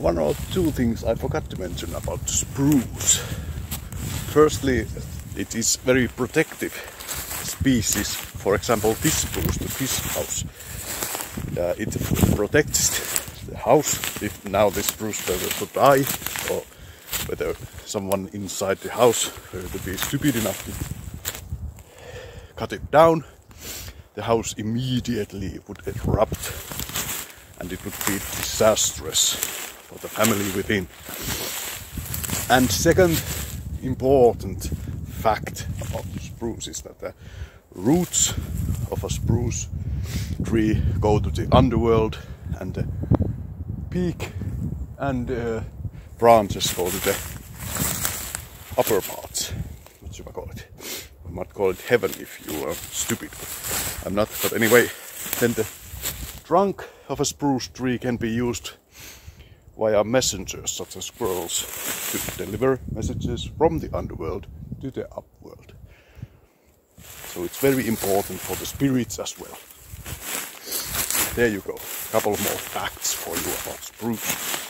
one or two things I forgot to mention about spruce. Firstly, it is very protective species. For example, this spruce, the fish house, uh, it protects the house if now this spruce were to die or whether someone inside the house were to be stupid enough to cut it down, the house immediately would erupt and it would be disastrous for the family within. And second important fact about spruce is that the roots of a spruce tree go to the underworld and the peak and uh, branches go to the upper parts. What should I call it? I might call it heaven if you are stupid. I'm not. But anyway, then the trunk of a spruce tree can be used via messengers such as squirrels to deliver messages from the underworld to the upworld. So it's very important for the spirits as well. There you go. A couple more facts for you about spruce.